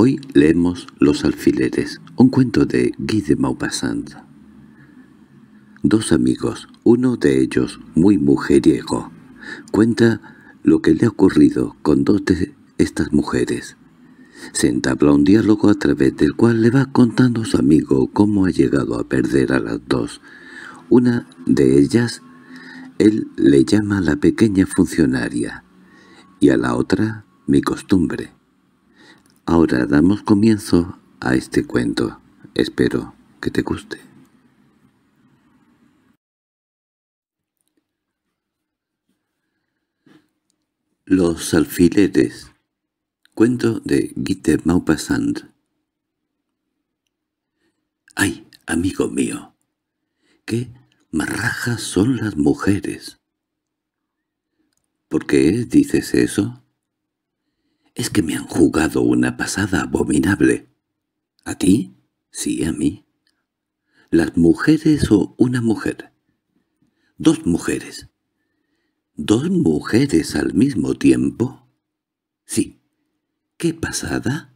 Hoy leemos Los alfileres, un cuento de Guy de Maupassant. Dos amigos, uno de ellos muy mujeriego, cuenta lo que le ha ocurrido con dos de estas mujeres. Se entabla un diálogo a través del cual le va contando a su amigo cómo ha llegado a perder a las dos. Una de ellas, él le llama la pequeña funcionaria, y a la otra, mi costumbre. Ahora damos comienzo a este cuento. Espero que te guste. Los alfileres Cuento de Guy de Maupassant ¡Ay, amigo mío! ¡Qué marrajas son las mujeres! ¿Por qué dices eso? Es que me han jugado una pasada abominable. ¿A ti? Sí, a mí. ¿Las mujeres o una mujer? Dos mujeres. ¿Dos mujeres al mismo tiempo? Sí. ¿Qué pasada?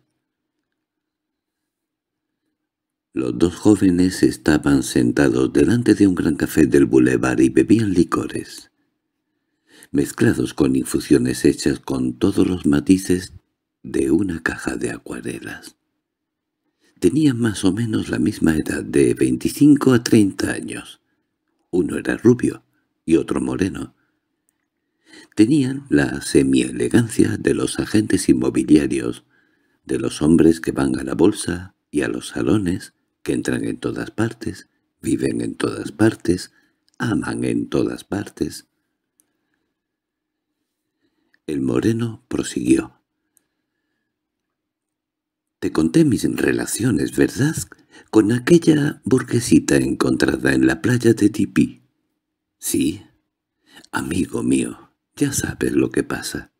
Los dos jóvenes estaban sentados delante de un gran café del bulevar y bebían licores mezclados con infusiones hechas con todos los matices de una caja de acuarelas. Tenían más o menos la misma edad, de 25 a 30 años. Uno era rubio y otro moreno. Tenían la semi-elegancia de los agentes inmobiliarios, de los hombres que van a la bolsa y a los salones, que entran en todas partes, viven en todas partes, aman en todas partes, el moreno prosiguió. «Te conté mis relaciones, ¿verdad? Con aquella burguesita encontrada en la playa de Tipi». «Sí, amigo mío, ya sabes lo que pasa.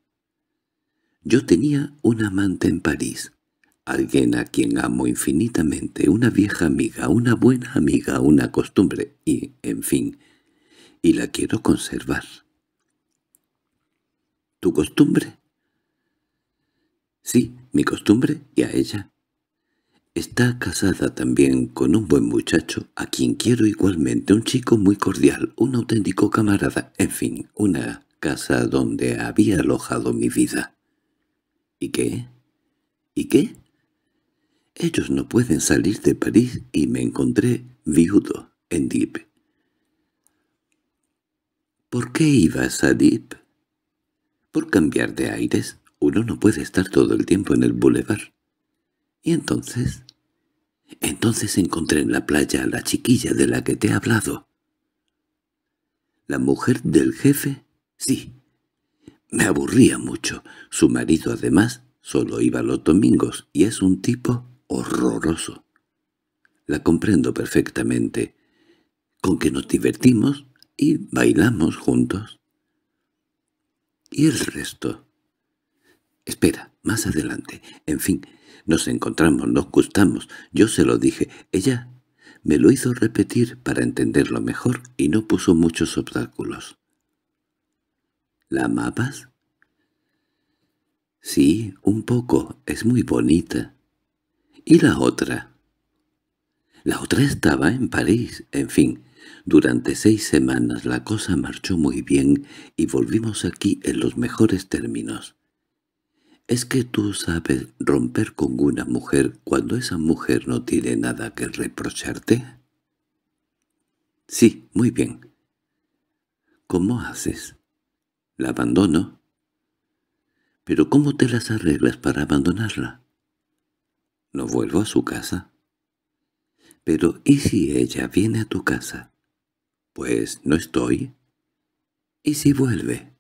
Yo tenía un amante en París, alguien a quien amo infinitamente, una vieja amiga, una buena amiga, una costumbre, y, en fin, y la quiero conservar. ¿Tu costumbre? Sí, mi costumbre y a ella. Está casada también con un buen muchacho, a quien quiero igualmente, un chico muy cordial, un auténtico camarada, en fin, una casa donde había alojado mi vida. ¿Y qué? ¿Y qué? Ellos no pueden salir de París y me encontré viudo en Dieppe. ¿Por qué ibas a Dieppe? Por cambiar de aires, uno no puede estar todo el tiempo en el bulevar. ¿Y entonces? Entonces encontré en la playa a la chiquilla de la que te he hablado. ¿La mujer del jefe? Sí. Me aburría mucho. Su marido, además, solo iba los domingos y es un tipo horroroso. La comprendo perfectamente. Con que nos divertimos y bailamos juntos. ¿Y el resto? Espera, más adelante. En fin, nos encontramos, nos gustamos. Yo se lo dije. Ella me lo hizo repetir para entenderlo mejor y no puso muchos obstáculos. ¿La amabas? Sí, un poco. Es muy bonita. ¿Y la otra? La otra estaba en París. En fin, durante seis semanas la cosa marchó muy bien y volvimos aquí en los mejores términos. ¿Es que tú sabes romper con una mujer cuando esa mujer no tiene nada que reprocharte? Sí, muy bien. ¿Cómo haces? La abandono. ¿Pero cómo te las arreglas para abandonarla? No vuelvo a su casa. Pero ¿y si ella viene a tu casa? Pues no estoy. ¿Y si vuelve?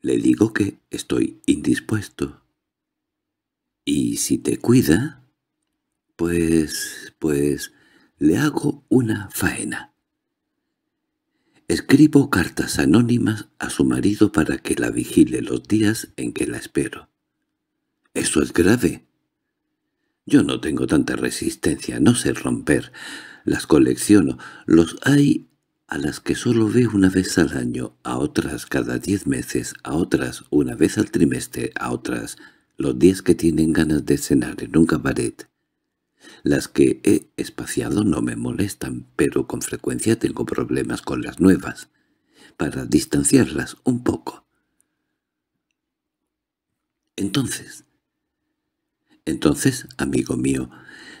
Le digo que estoy indispuesto. ¿Y si te cuida? Pues... pues... le hago una faena. Escribo cartas anónimas a su marido para que la vigile los días en que la espero. Eso es grave. Yo no tengo tanta resistencia, no sé romper. Las colecciono. Los hay a las que solo veo una vez al año, a otras cada diez meses, a otras una vez al trimestre, a otras los días que tienen ganas de cenar en un cabaret. Las que he espaciado no me molestan, pero con frecuencia tengo problemas con las nuevas, para distanciarlas un poco. Entonces, entonces, amigo mío,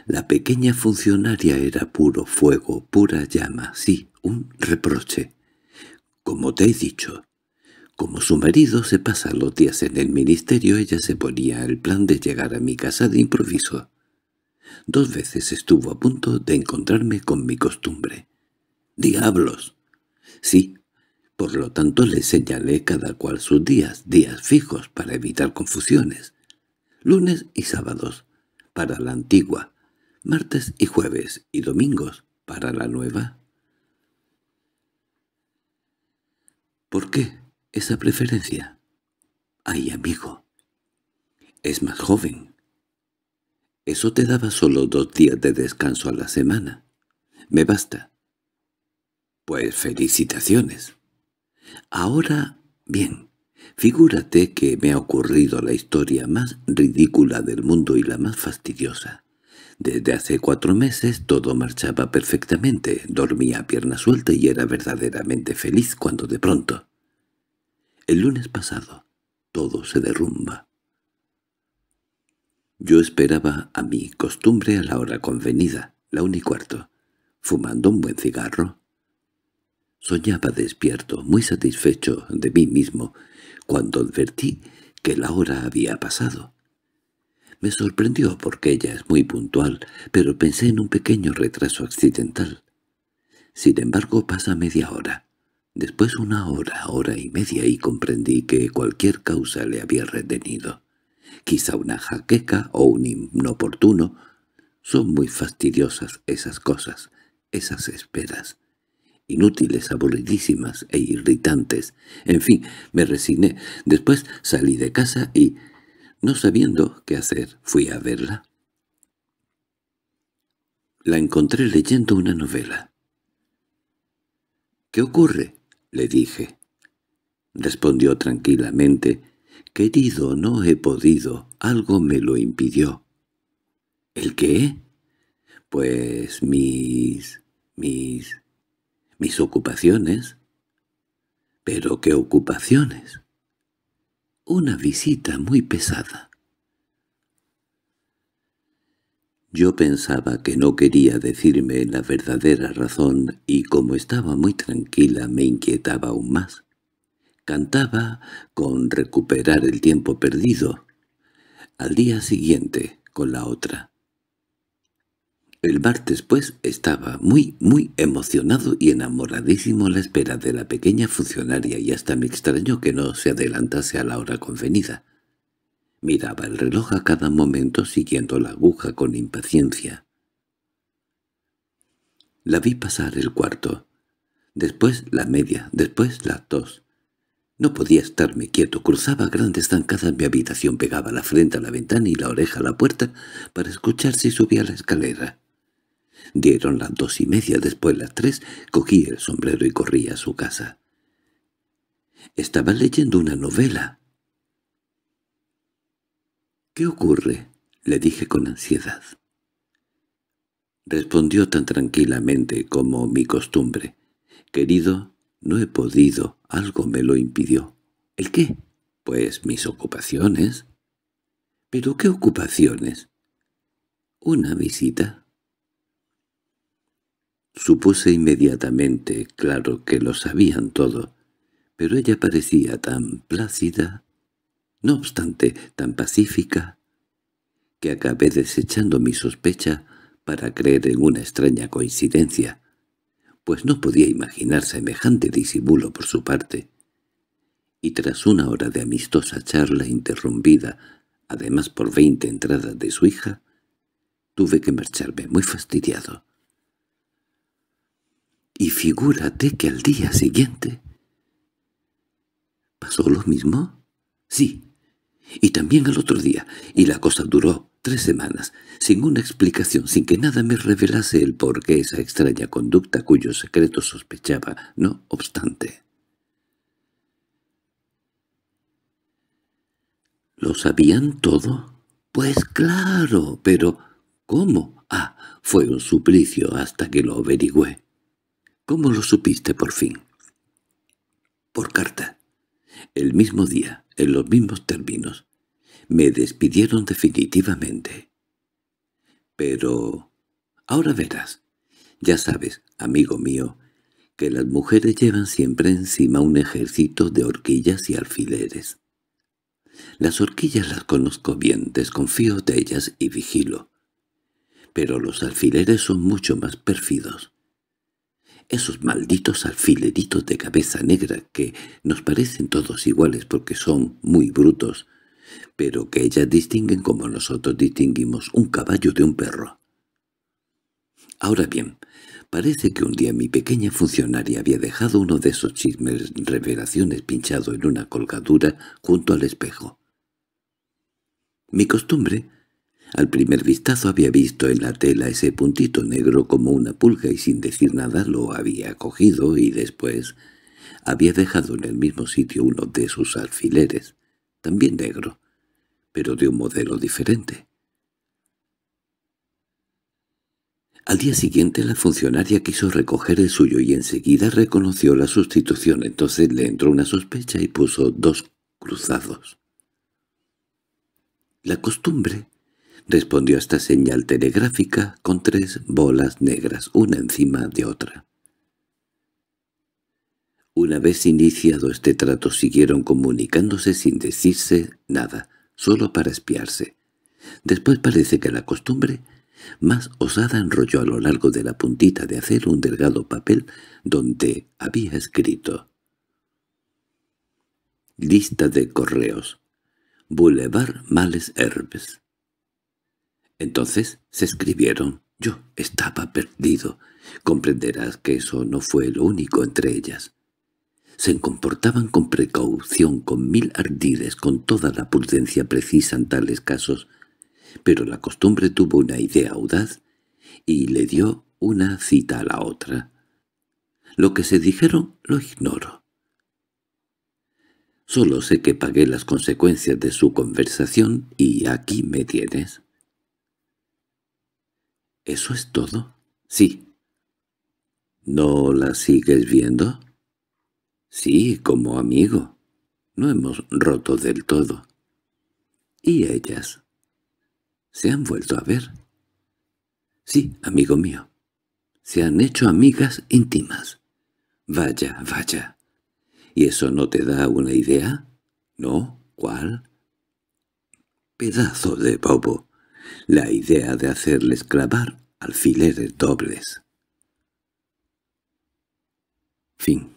la pequeña funcionaria era puro fuego, pura llama, sí, un reproche. Como te he dicho, como su marido se pasa los días en el ministerio, ella se ponía el plan de llegar a mi casa de improviso. Dos veces estuvo a punto de encontrarme con mi costumbre. ¡Diablos! Sí, por lo tanto le señalé cada cual sus días, días fijos, para evitar confusiones. Lunes y sábados, para la antigua, martes y jueves y domingos, para la nueva. ¿Por qué esa preferencia? Ay, amigo, es más joven, eso te daba solo dos días de descanso a la semana. Me basta. Pues felicitaciones. Ahora, bien, figúrate que me ha ocurrido la historia más ridícula del mundo y la más fastidiosa. Desde hace cuatro meses todo marchaba perfectamente, dormía a pierna suelta y era verdaderamente feliz cuando de pronto... El lunes pasado, todo se derrumba. Yo esperaba a mi costumbre a la hora convenida, la un y cuarto, fumando un buen cigarro. Soñaba despierto, muy satisfecho de mí mismo, cuando advertí que la hora había pasado. Me sorprendió porque ella es muy puntual, pero pensé en un pequeño retraso accidental. Sin embargo, pasa media hora. Después una hora, hora y media, y comprendí que cualquier causa le había retenido quizá una jaqueca o un inoportuno. Son muy fastidiosas esas cosas, esas esperas. Inútiles, aburridísimas e irritantes. En fin, me resigné. Después salí de casa y, no sabiendo qué hacer, fui a verla. La encontré leyendo una novela. —¿Qué ocurre? —le dije. Respondió tranquilamente Querido, no he podido, algo me lo impidió. ¿El qué? Pues mis... mis... mis ocupaciones. ¿Pero qué ocupaciones? Una visita muy pesada. Yo pensaba que no quería decirme la verdadera razón y como estaba muy tranquila me inquietaba aún más. Cantaba con recuperar el tiempo perdido. Al día siguiente, con la otra. El martes, pues, estaba muy, muy emocionado y enamoradísimo a la espera de la pequeña funcionaria y hasta me extrañó que no se adelantase a la hora convenida. Miraba el reloj a cada momento siguiendo la aguja con impaciencia. La vi pasar el cuarto, después la media, después la dos. No podía estarme quieto, cruzaba grandes zancadas mi habitación, pegaba la frente a la ventana y la oreja a la puerta para escuchar si subía la escalera. Dieron las dos y media, después las tres, cogí el sombrero y corrí a su casa. Estaba leyendo una novela. —¿Qué ocurre? —le dije con ansiedad. Respondió tan tranquilamente como mi costumbre. —Querido, no he podido, algo me lo impidió. ¿El qué? Pues mis ocupaciones. ¿Pero qué ocupaciones? Una visita. Supuse inmediatamente, claro que lo sabían todo, pero ella parecía tan plácida, no obstante tan pacífica, que acabé desechando mi sospecha para creer en una extraña coincidencia pues no podía imaginar semejante disimulo por su parte. Y tras una hora de amistosa charla interrumpida, además por veinte entradas de su hija, tuve que marcharme muy fastidiado. Y figúrate que al día siguiente... ¿Pasó lo mismo? Sí, y también al otro día, y la cosa duró tres semanas, sin una explicación, sin que nada me revelase el por qué esa extraña conducta cuyo secreto sospechaba, no obstante. ¿Lo sabían todo? Pues claro, pero ¿cómo? Ah, fue un suplicio hasta que lo averigüé. ¿Cómo lo supiste por fin? Por carta. El mismo día, en los mismos términos. Me despidieron definitivamente. Pero... Ahora verás. Ya sabes, amigo mío, que las mujeres llevan siempre encima un ejército de horquillas y alfileres. Las horquillas las conozco bien, desconfío de ellas y vigilo. Pero los alfileres son mucho más pérfidos. Esos malditos alfileritos de cabeza negra que nos parecen todos iguales porque son muy brutos, pero que ellas distinguen como nosotros distinguimos un caballo de un perro. Ahora bien, parece que un día mi pequeña funcionaria había dejado uno de esos chismes revelaciones pinchado en una colgadura junto al espejo. Mi costumbre, al primer vistazo había visto en la tela ese puntito negro como una pulga y sin decir nada lo había cogido y después había dejado en el mismo sitio uno de sus alfileres, también negro, pero de un modelo diferente. Al día siguiente la funcionaria quiso recoger el suyo y enseguida reconoció la sustitución. Entonces le entró una sospecha y puso dos cruzados. La costumbre respondió a esta señal telegráfica con tres bolas negras, una encima de otra. Una vez iniciado este trato siguieron comunicándose sin decirse nada, solo para espiarse. Después parece que la costumbre más osada enrolló a lo largo de la puntita de acero un delgado papel donde había escrito Lista de correos Boulevard Males Herbes Entonces se escribieron. Yo estaba perdido. Comprenderás que eso no fue lo único entre ellas. Se comportaban con precaución, con mil ardides, con toda la prudencia precisa en tales casos, pero la costumbre tuvo una idea audaz y le dio una cita a la otra. Lo que se dijeron lo ignoro. Solo sé que pagué las consecuencias de su conversación y aquí me tienes. ¿Eso es todo? Sí. ¿No la sigues viendo? Sí, como amigo. No hemos roto del todo. ¿Y ellas? ¿Se han vuelto a ver? Sí, amigo mío. Se han hecho amigas íntimas. Vaya, vaya. ¿Y eso no te da una idea? ¿No? ¿Cuál? Pedazo de bobo. La idea de hacerles clavar alfileres dobles. Fin